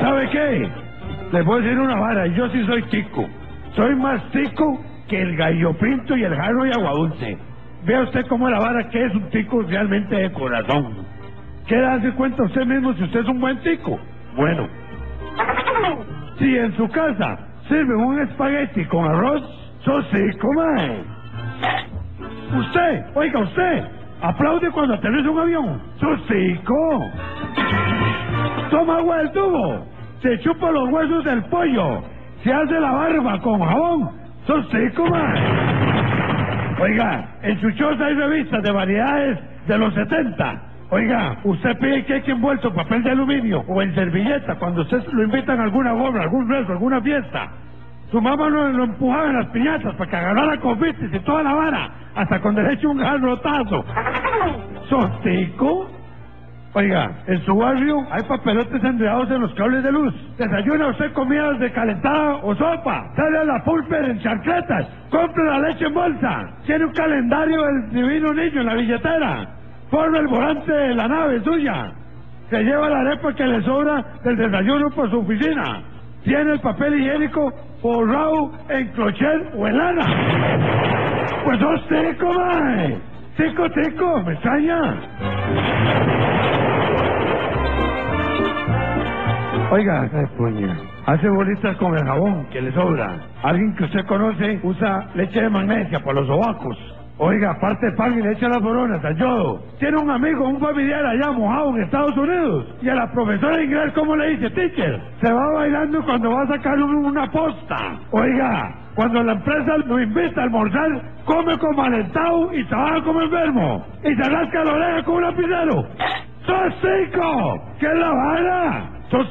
¿Sabe qué? Le voy decir una vara, yo sí soy tico. Soy más tico que el gallo pinto y el jarro y agua dulce. Vea usted cómo la vara que es un tico realmente de corazón. ¿Qué darse cuenta usted mismo si usted es un buen tico? Bueno, si en su casa sirve un espagueti con arroz, sos tico, mae. Usted, oiga usted, aplaude cuando aterriza un avión. ¡Sos tico! Toma agua del tubo, se chupa los huesos del pollo, se hace la barba con jabón. ¡Sos tico, mae! Oiga, en su hay revistas de variedades de los 70. Oiga, usted pide cake envuelto en papel de aluminio o en servilleta cuando usted lo invitan a alguna obra, algún rezo, alguna fiesta. Su mamá lo, lo empujaba en las piñatas para que agarrara confites y toda la vara, hasta cuando le echa un gran rotazo. ¿Sostico? Oiga, en su barrio hay papelotes enredados en los cables de luz. Desayuna usted comidas de calentada o sopa. Sale a la pulper en charcletas. Compra la leche en bolsa. Tiene un calendario del divino niño en la billetera. Forma el volante de la nave suya. Se lleva la arepa que le sobra del desayuno por su oficina. Tiene el papel higiénico forrado en crochet o en lana. Pues sos tico, mae. Tico, tico, me extraña. Oiga, puña, hace bolitas con el jabón que le sobra. Alguien que usted conoce usa leche de magnesia para los sobacos. Oiga, aparte pan y le echa las boronas al yodo. Tiene un amigo, un familiar allá mojado en Estados Unidos. Y a la profesora de inglés, ¿cómo le dice, teacher? Se va bailando cuando va a sacar un- una posta. Oiga, cuando la empresa lo invita a almorzar, come como alentado y trabaja como enfermo. Y se rasca la oreja con un lapicero. ¡Sos! ¿Qué es la vara? ¿Sos?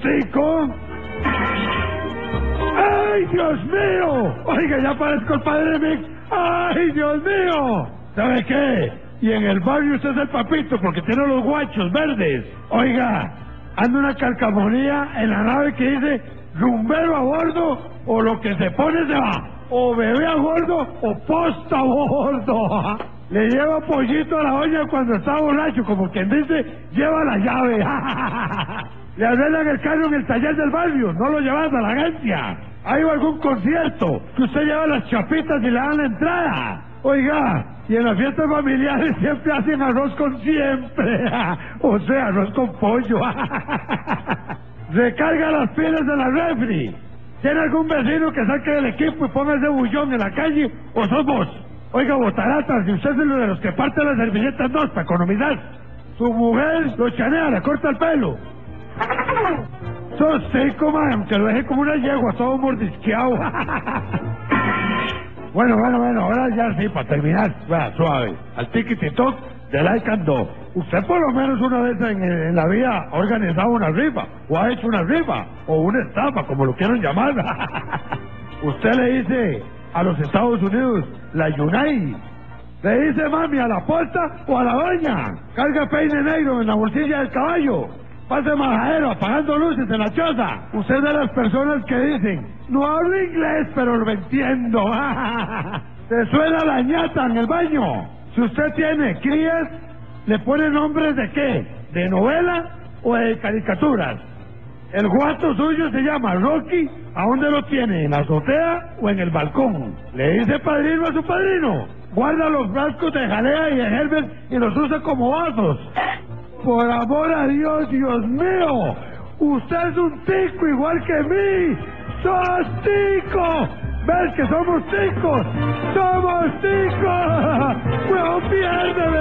¡Ay, Dios mío! Oiga, ya parezco el padre de Mick. ¡Ay, Dios mío! ¿Sabe qué? Y en el barrio usted es el papito porque tiene los guachos verdes. Oiga, anda una calcamonía en la nave que dice rumbero a bordo o lo que se pone se va. O bebé a bordo o posta a bordo. Le lleva pollito a la olla cuando está borracho, como quien dice, lleva la llave. Le arreglan el carro en el taller del barrio, no lo llevas a la agencia. Hay algún concierto que usted lleva las chapitas y le dan la entrada. Oiga, y en las fiestas familiares siempre hacen arroz con siempre. o sea, arroz con pollo. Recarga las pilas de la refri. ¿Tiene algún vecino que saque del equipo y ponga ese bullón en la calle? ¿O sos vos? Oiga, botaratas, si usted es uno de los que parte las servilletas dos para economizar. Su mujer lo chanea, le corta el pelo. Sos seco, man, aunque lo deje como una yegua, todo mordisqueado. bueno, bueno, bueno, ahora ya sí, para terminar, vea, suave, al tiquititoc de like and do. Usted por lo menos una vez en, en la vida ha organizado una rifa, o ha hecho una rifa, o una estafa, como lo quieran llamar. Usted le dice a los Estados Unidos, la Yunai, le dice mami a la puerta o a la doña, carga peine negro en la bolsilla del caballo. Pase majadero, apagando luces en la choza. Usted es de las personas que dicen, no hablo inglés, pero lo entiendo. Se suena la ñata en el baño. Si usted tiene crías, ¿le pone nombres de qué? ¿De novela o de caricaturas? El guato suyo se llama Rocky. ¿A dónde lo tiene? ¿En la azotea o en el balcón? Le dice padrino a su padrino. Guarda los frascos de jalea y de Herbert y los usa como vasos. Por amor a Dios, Dios mío. Usted es un tico igual que mí. ¡Sos tico! ¿Ves que somos ticos? ¡Somos ticos! ¡Huevón, piérdeme!